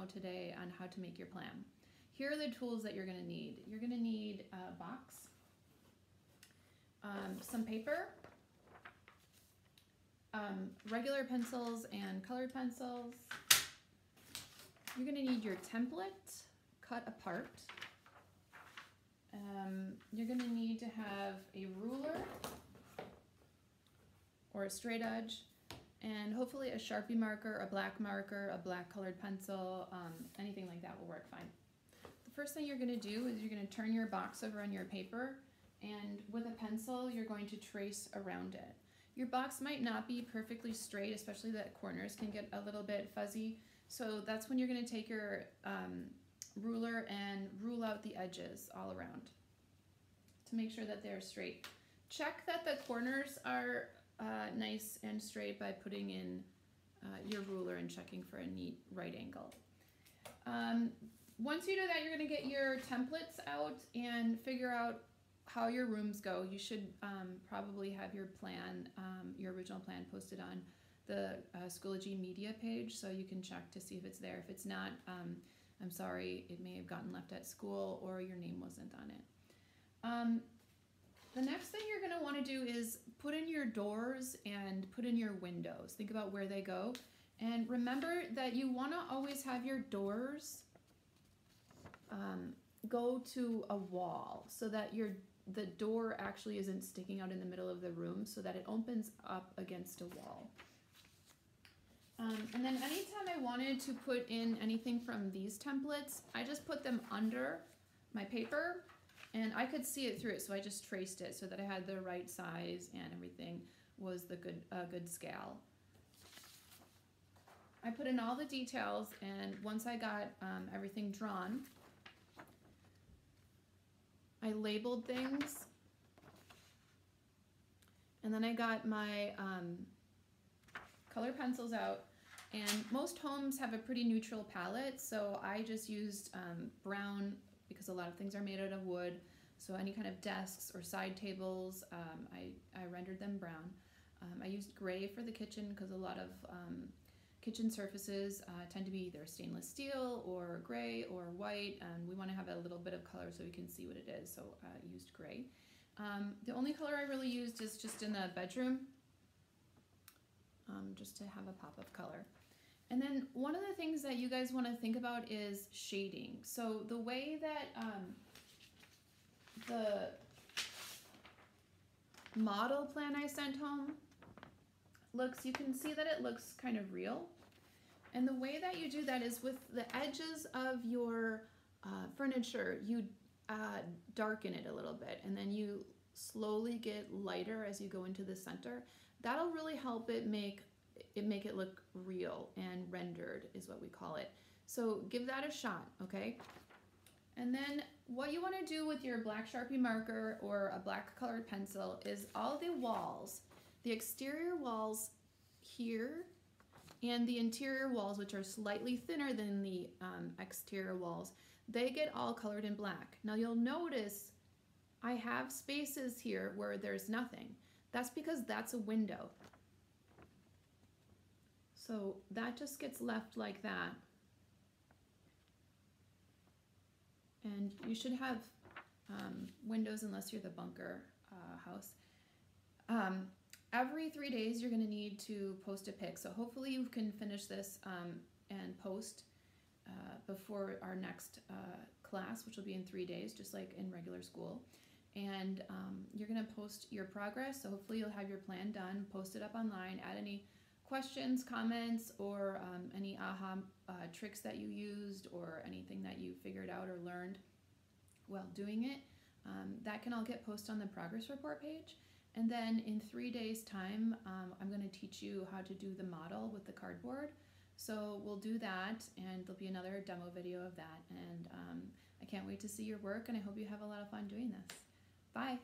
know today on how to make your plan. Here are the tools that you're gonna need. You're gonna need a box, um, some paper, um, regular pencils and colored pencils. You're gonna need your template cut apart. Um, you're gonna need to have a ruler or a straight edge and hopefully a Sharpie marker, a black marker, a black colored pencil, um, anything like that will work fine. The first thing you're gonna do is you're gonna turn your box over on your paper and with a pencil, you're going to trace around it. Your box might not be perfectly straight, especially the corners can get a little bit fuzzy. So that's when you're gonna take your um, ruler and rule out the edges all around to make sure that they're straight. Check that the corners are uh, nice and straight by putting in uh, your ruler and checking for a neat right angle. Um, once you do that, you're gonna get your templates out and figure out how your rooms go. You should um, probably have your plan, um, your original plan posted on the uh, Schoology media page so you can check to see if it's there. If it's not, um, I'm sorry, it may have gotten left at school or your name wasn't on it. The next thing you're going to want to do is put in your doors and put in your windows. Think about where they go. And remember that you want to always have your doors um, go to a wall so that your the door actually isn't sticking out in the middle of the room so that it opens up against a wall. Um, and then anytime I wanted to put in anything from these templates, I just put them under my paper and I could see it through it, so I just traced it so that I had the right size and everything was the good uh, good scale. I put in all the details, and once I got um, everything drawn, I labeled things, and then I got my um, color pencils out. And most homes have a pretty neutral palette, so I just used um, brown because a lot of things are made out of wood. So any kind of desks or side tables, um, I, I rendered them brown. Um, I used gray for the kitchen because a lot of um, kitchen surfaces uh, tend to be either stainless steel or gray or white and we want to have a little bit of color so we can see what it is so I uh, used gray. Um, the only color I really used is just in the bedroom um, just to have a pop of color. And then one of the things that you guys want to think about is shading. So the way that um, the model plan I sent home looks, you can see that it looks kind of real. And the way that you do that is with the edges of your uh, furniture, you uh, darken it a little bit and then you slowly get lighter as you go into the center. That'll really help it make it make it look real and rendered is what we call it. So give that a shot, okay? And then what you want to do with your black Sharpie marker or a black colored pencil is all the walls, the exterior walls here and the interior walls, which are slightly thinner than the um, exterior walls, they get all colored in black. Now you'll notice I have spaces here where there's nothing. That's because that's a window. So that just gets left like that. And you should have um, windows unless you're the bunker uh, house. Um, every three days you're going to need to post a pic. So hopefully you can finish this um, and post uh, before our next uh, class, which will be in three days, just like in regular school. And um, you're going to post your progress. So hopefully you'll have your plan done, post it up online, add any questions, comments, or um, any aha uh, tricks that you used or anything that you figured out or learned while doing it, um, that can all get posted on the progress report page. And then in three days time, um, I'm gonna teach you how to do the model with the cardboard. So we'll do that and there'll be another demo video of that. And um, I can't wait to see your work and I hope you have a lot of fun doing this. Bye.